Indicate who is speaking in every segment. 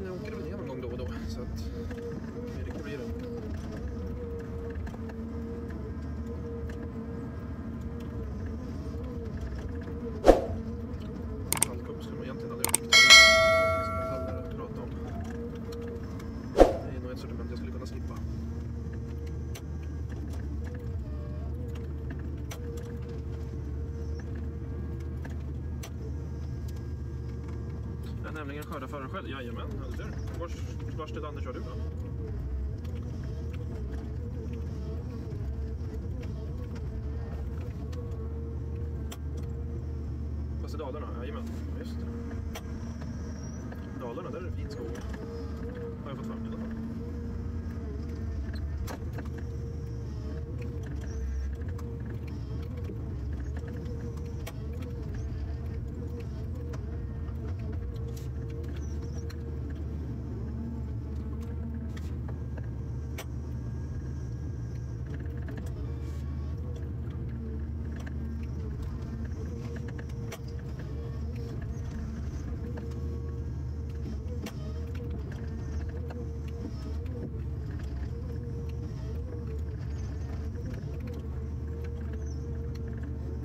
Speaker 1: någon åker det väl ner någon gång då och då. Så att det riktigt blir det. jag skulle man egentligen aldrig ha byggt. Som jag hade pratat om. Det är nog ett sortiment jag skulle Nämligen skippa. föraren själv. Jajamän, hade du. Vars, vars till landet kör du då? Fast i Dalarna? Jajamän, just det. Dalarna, där är det fin skog. Har jag fått fram i alla fall.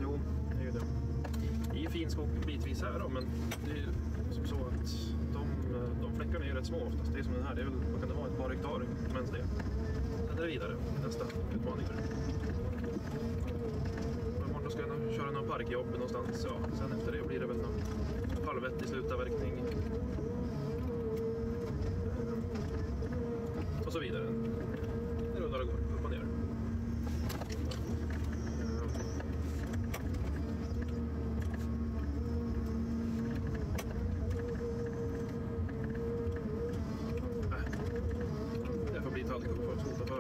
Speaker 1: Jo, det är ju det. Det är skog bitvis här då, men det är som så att de, de fläckarna är ju rätt små oftast. Det är som den här, det är väl, vad kan det vara, ett par hektar om ens det. Sen är det vidare till nästa utmaning. Imorgon då ska jag köra några parkjobb någonstans. Ja, sen efter det blir det väl någon halvvettig slutavverkning. Och så vidare.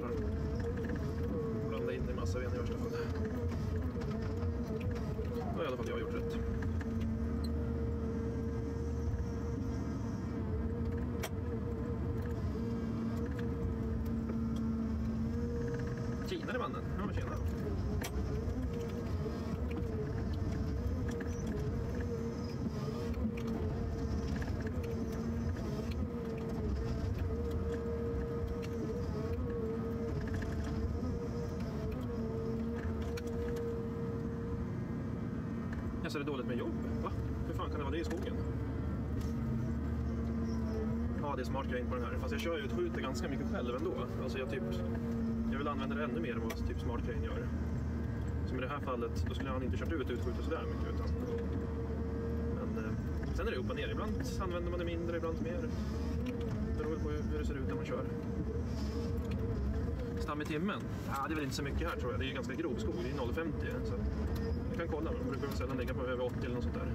Speaker 1: För. Blanda in i massaved i värsta fall. Då har i alla fall jag gjort rätt. Tjenare mannen! Ja, tjena. Alltså, jag ser det dåligt med jobb. Va? Hur fan kan det vara det i skogen? Ja, det är smart grej på den här. Fast jag kör ju ett skjuter ganska mycket själv ändå. Alltså jag typ... Jag vill använda det ännu mer än vad typ smart grej gör. Som i det här fallet, då skulle han inte kört ut utskjutet sådär mycket. Utan... Men eh, sen är det upp och ner. Ibland använder man det mindre, ibland mer. Det beror på hur det ser ut när man kör. Stam i timmen? Ja, det är väl inte så mycket här tror jag. Det är ju ganska grov skog. Det är 0,50. Så kan kolla, men brukar sällan ligga på över 80 eller något sånt där.